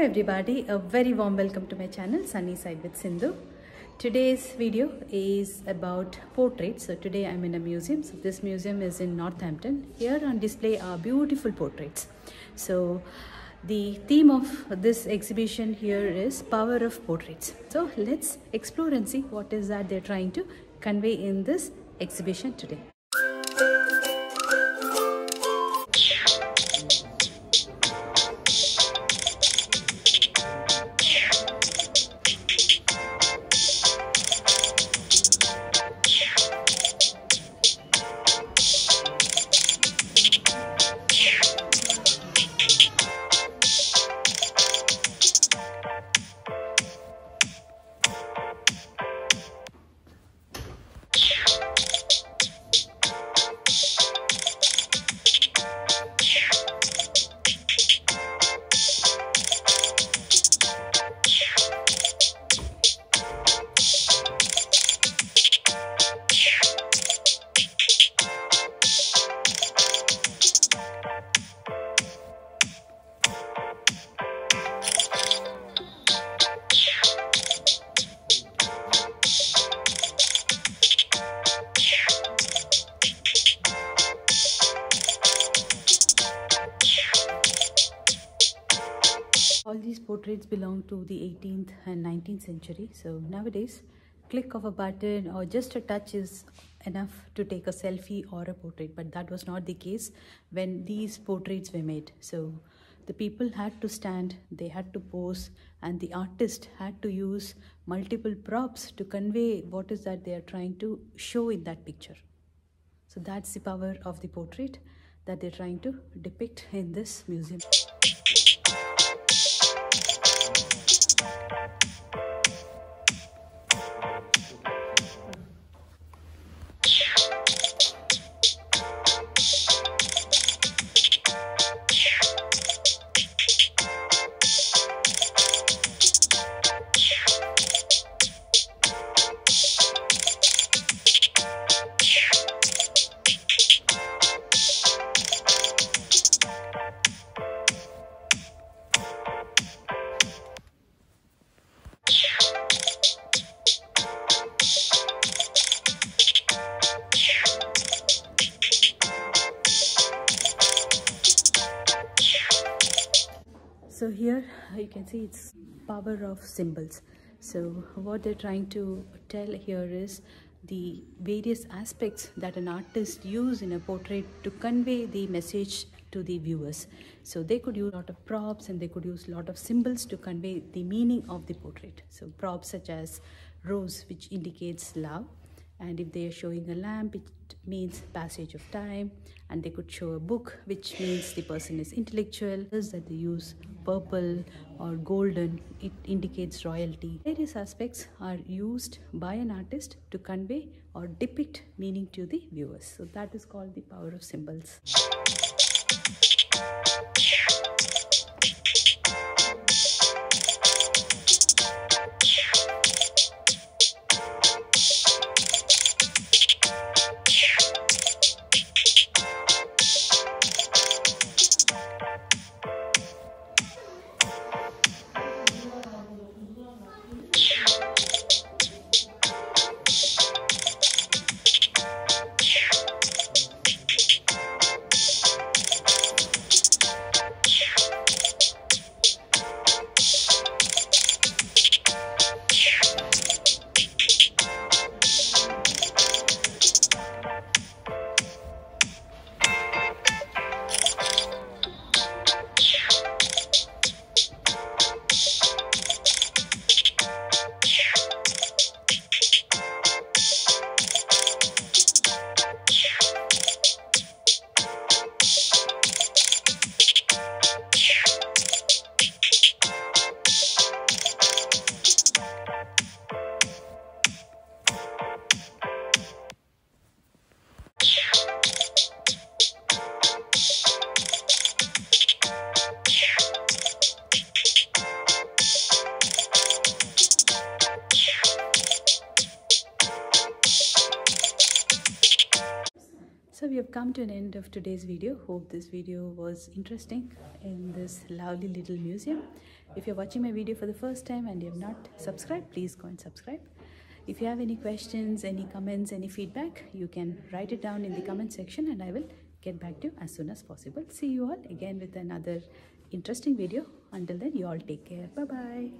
Hello everybody, a very warm welcome to my channel Sunny Side with Sindhu. Today's video is about portraits. So today I'm in a museum. So this museum is in Northampton. Here on display are beautiful portraits. So the theme of this exhibition here is power of portraits. So let's explore and see what is that they're trying to convey in this exhibition today. These portraits belong to the 18th and 19th century. So nowadays click of a button or just a touch is enough to take a selfie or a portrait. But that was not the case when these portraits were made. So the people had to stand they had to pose and the artist had to use multiple props to convey what is that they are trying to show in that picture. So that's the power of the portrait that they're trying to depict in this museum so here you can see it's power of symbols. So what they're trying to tell here is the various aspects that an artist use in a portrait to convey the message to the viewers. So they could use a lot of props and they could use a lot of symbols to convey the meaning of the portrait. So props such as rose which indicates love and if they are showing a lamp it means passage of time. And they could show a book which means the person is intellectual. That they use purple or golden it indicates royalty. Various aspects are used by an artist to convey or depict meaning to the viewers. So that is called the power of symbols have come to an end of today's video. Hope this video was interesting in this lovely little museum. If you're watching my video for the first time and you have not subscribed, please go and subscribe. If you have any questions, any comments, any feedback, you can write it down in the comment section and I will get back to you as soon as possible. See you all again with another interesting video. Until then, you all take care. Bye bye.